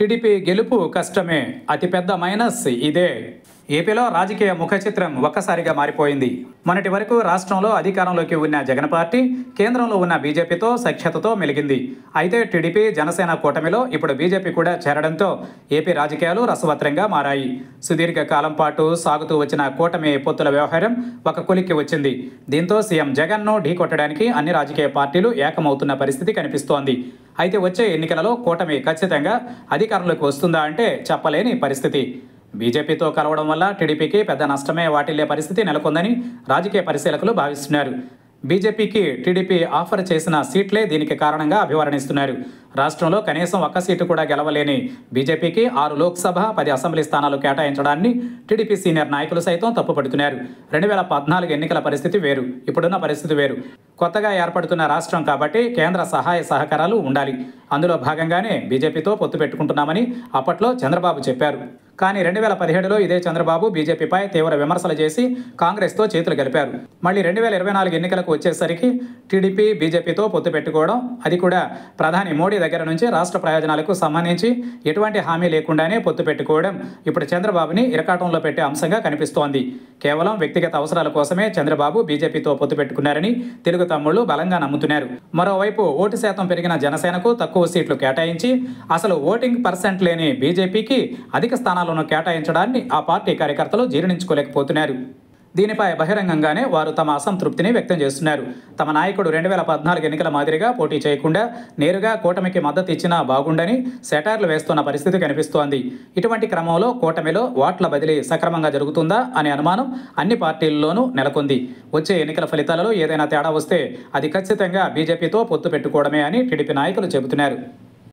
TDP గెలుపు కష్టమే అతిపెద్ద మైనస్ ఇదే. ఏపీలో రాజకీయ ముఖ చిత్రం ఒక్కసారిగా మారిపోయింది. మొన్నటి వరకు రాష్ట్రంలో అధికారంలోకి ఉన్న జగన్ పార్టీ కేంద్రంలో ఉన్న బీజేపీతో సఖ్యతతో మెలిగింది. అయితే టీడీపీ జనసేన కూటమిలో ఇప్పుడు బీజేపీ కూడా చేరడంతో ఏపీ రాజకీయాలు రసవత్రంగా మారాయి. సుదీర్ఘ కాలం పాటు సాగుతూ వచ్చిన కూటమి పొత్తుల వ్యవహారం ఒక కొలిక్కి వచ్చింది. దీంతో సీఎం జగన్ను ఢీకొట్టడానికి అన్ని రాజకీయ పార్టీలు ఏకమవుతున్న పరిస్థితి కనిపిస్తోంది. అయితే వచ్చే ఎన్నికలలో కూటమి ఖచ్చితంగా అధికారంలోకి వస్తుందా అంటే చెప్పలేని పరిస్థితి. బీజేపీతో కలవడం వల్ల టీడీపీకి పెద్ద నష్టమే వాటిల్లే పరిస్థితి నెలకొందని రాజకీయ పరిశీలకులు భావిస్తున్నారు. బీజేపీకి టీడీపీ ఆఫర్ చేసిన సీట్లే దీనికి కారణంగా అభివర్ణిస్తున్నారు. రాష్ట్రంలో కనీసం ఒక్క సీటు కూడా గెలవలేని బీజేపీకి ఆరు లోక్సభ పది అసెంబ్లీ స్థానాలు కేటాయించడాన్ని టీడీపీ సీనియర్ నాయకులు సైతం తప్పుపడుతున్నారు. రెండు వేల పద్నాలుగు ఎన్నికల పరిస్థితి వేరు. ఇప్పుడున్న పరిస్థితి వేరు. కొత్తగా ఏర్పడుతున్న రాష్ట్రం కాబట్టి కేంద్ర సహాయ సహకారాలు ఉండాలి. అందులో భాగంగానే బీజేపీతో పొత్తు పెట్టుకుంటున్నామని అప్పట్లో చంద్రబాబు చెప్పారు. కానీ రెండు వేల పదిహేడులో ఇదే చంద్రబాబు బీజేపీపై తీవ్ర విమర్శలు చేసి కాంగ్రెస్తో చేతులు గెలిపారు మళ్ళీ రెండు వేల ఇరవై నాలుగు ఎన్నికలకు వచ్చేసరికి టీడీపీ బీజేపీతో పొత్తు పెట్టుకోవడం అది కూడా ప్రధాని మోడీ దగ్గర నుంచి రాష్ట్ర ప్రయోజనాలకు సంబంధించి ఎటువంటి హామీ లేకుండానే పొత్తు పెట్టుకోవడం ఇప్పుడు చంద్రబాబుని ఇరకాటంలో పెట్టే అంశంగా కనిపిస్తోంది. కేవలం వ్యక్తిగత అవసరాల కోసమే చంద్రబాబు బీజేపీతో పొత్తు పెట్టుకున్నారని తెలుగు తమ్ముళ్ళు బలంగా నమ్ముతున్నారు. మరోవైపు ఓటు శాతం పెరిగిన జనసేనకు తక్కువ సీట్లు కేటాయించి అసలు ఓటింగ్ పర్సెంట్ లేని బీజేపీకి అధిక స్థానాలు స్థానాలను కేటాయించడాన్ని ఆ పార్టీ కార్యకర్తలు జీర్ణించుకోలేకపోతున్నారు. దీనిపై బహిరంగంగానే వారు తమ అసంతృప్తిని వ్యక్తం చేస్తున్నారు. తమ నాయకుడు రెండు వేల పద్నాలుగు ఎన్నికల మాదిరిగా పోటీ చేయకుండా నేరుగా కూటమికి మద్దతు ఇచ్చినా బాగుండని సెటార్లు వేస్తున్న పరిస్థితి కనిపిస్తోంది. ఇటువంటి క్రమంలో కూటమిలో ఓట్ల బదిలీ సక్రమంగా జరుగుతుందా అనే అనుమానం అన్ని పార్టీల్లోనూ నెలకొంది. వచ్చే ఎన్నికల ఫలితాలలో ఏదైనా తేడా వస్తే అది ఖచ్చితంగా బీజేపీతో పొత్తు పెట్టుకోవడమే అని టీడీపీ నాయకులు చెబుతున్నారు.